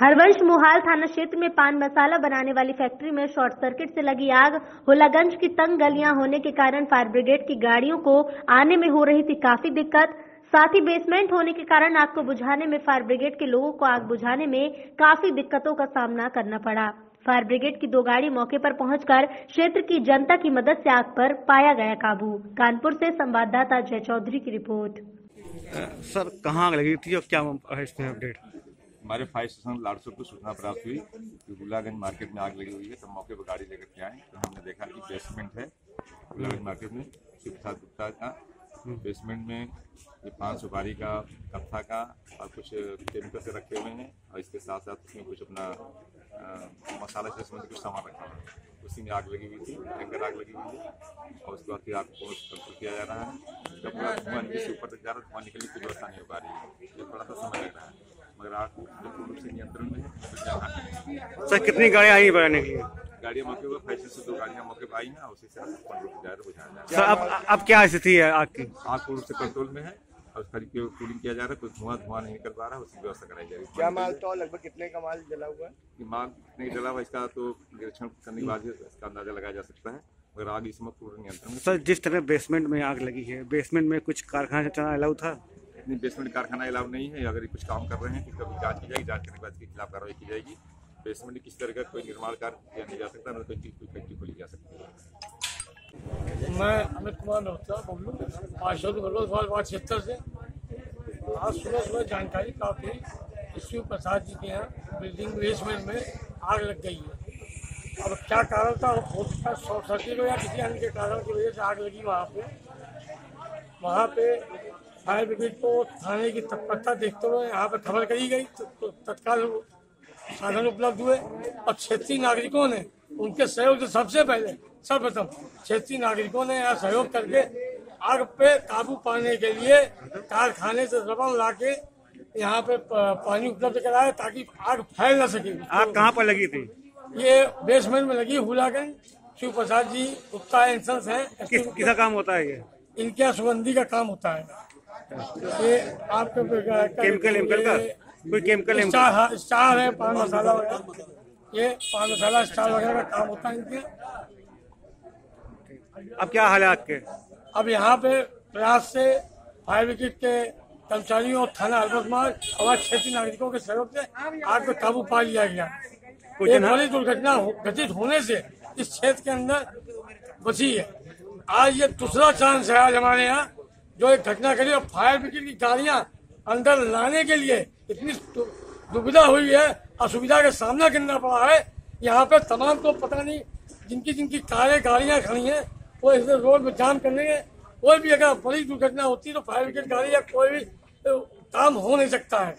हरवंश मोहाल थाना क्षेत्र में पान मसाला बनाने वाली फैक्ट्री में शॉर्ट सर्किट से लगी आग। होलागंज की तंग गलियाँ होने के कारण फायर ब्रिगेड की गाड़ियों को आने में हो रही थी काफ़ी दिक्कत। साथ ही बेसमेंट होने के कारण आग को बुझाने में फायर ब्रिगेड के लोगों को आग बुझाने में काफ़ी दिक्कतों का सामना करना पड़ा। फायर ब्रिगेड की दो गाड़ी मौके पर पहुंचकर क्षेत्र की जनता की मदद से आग पर पाया गया काबू। कानपुर से संवाददाता जय चौधरी की रिपोर्ट। सर, कहाँ लगी थी और क्या है इसमें अपडेट हमारे फायर स्टेशन लाड़सो को सूचना प्राप्त हुई कि गुलागंज मार्केट में आग लगी हुई है तो मौके पर गाड़ी लेकर के आए। तो हमने देखा कि बेसमेंट है, गुलागंज मार्केट में शिव प्रसाद गुप्ता का। बेसमेंट में ये पाँच सुपारी का कत्था का और कुछ केमिकल से रखे हुए हैं और इसके साथ साथ उसमें कुछ अपना मसाला से कुछ सामान रखा हुआ है। उसी में आग लगी हुई थी भयंकर आग लगी हुई है और उसके बाद फिर आग को कंट्रोल किया जा रहा है। जब पूरा धुआँ नीचे से ऊपर तक जा रहा है धुआँ निकलने की व्यवस्था नहीं हो पा रही है। ये थोड़ा सा समय लग रहा है मगर आग पूर्ण रूप से नियंत्रण में है। सर कितनी गाड़ियाँ आई बनाने के लिए? गाड़ियाँ मौके पर फ़ैशन से दो गाड़ियाँ मौके पर आई हैं और उसी से आग से जा रहा है सर अब अब क्या स्थिति है आग की? आग पूर्ण रूप से कंट्रोल में है और उसका कूलिंग किया जा रहा है कोई धुआँ धुआँ नहीं निकल पा रहा है उसकी व्यवस्था कराई जा रही है। क्या माल तो लगभग कितने का माल जला हुआ है? कि माल नहीं जला हुआ इसका तो निरीक्षण करने के बाद ही इसका अंदाज़ा लगाया जा सकता है मगर आग इस वक्त पूर्ण नियंत्रण सर जिस तरह बेसमेंट में आग लगी है बेसमेंट में कुछ कारखाना चलना अलाउ था? इतनी बेसमेंट कारखाना अलाउ नहीं है अगर ये कुछ काम कर रहे हैं तो कभी जाँच की जाएगी जाँच करने के बाद इसके खिलाफ कार्रवाई की जाएगी। बेसमेंट किस तरह का कोई निर्माण कार्य किया नहीं जा सकता न कोई चीज़ कोई फैक्ट्री खोली जा सकती है। मैं अमित कुमार नोहत्रा बबलू पार्षद बलोच वार्ड छिहत्तर से। आज सुबह सुबह जानकारी प्राप्त हुई शिव प्रसाद जी के यहाँ बिल्डिंग बेसमेंट में आग लग गई है। अब क्या कारण था? हो सकता शॉर्ट सर्किट हो या किसी अन्य के कारण की वजह से आग लगी वहाँ पे। वहाँ पे फायर ब्रिगेड को थाने की तत्परता देखते हुए यहाँ पे खबर करी गई। तो, तो तत्काल साधन उपलब्ध हुए। और क्षेत्रीय नागरिकों ने उनके सहयोग से सबसे पहले सर्वप्रथम क्षेत्रीय नागरिकों ने यहाँ सहयोग करके आग पे काबू पाने के लिए कारखाने से रबड़ ला के यहाँ पे पानी उपलब्ध कराया ताकि आग फैल न सके। आग कहाँ पर लगी थी? ये बेसमेंट में लगी हुलागंज। शिव प्रसाद जी गुप्ता इंसल्स हैं। किस किसा काम होता है ये? इनके यहाँ सुगंधी का काम होता है। ये आपके केमिकल एमिकल का? कोई केमिकल स्टार हाँ, पान मसाला वगैरह। ये पान मसाला स्टार वगैरह का काम होता है इनके। अब क्या हाल है आग के? अब यहाँ पे प्रयास से फायर ब्रिगेड के कर्मचारियों और थाना अलबतमार और क्षेत्रीय नागरिकों के सहयोग से आग पर काबू पा लिया गया। एक बड़ी दुर्घटना घटित होने से इस क्षेत्र के अंदर बची है। आज ये दूसरा चांस है आज हमारे यहाँ जो एक घटना करी और फायर ब्रिगेड की गाड़ियाँ अंदर लाने के लिए इतनी दुविधा हुई है असुविधा का सामना करना पड़ा है। यहाँ पे तमाम को पता नहीं जिनकी जिनकी कारें गाड़ियाँ खड़ी हैं वो इस रोड में जाम करने के कोई भी अगर बड़ी दुर्घटना होती है तो फायर ब्रिगेड गाड़ी या कोई भी काम हो नहीं सकता है।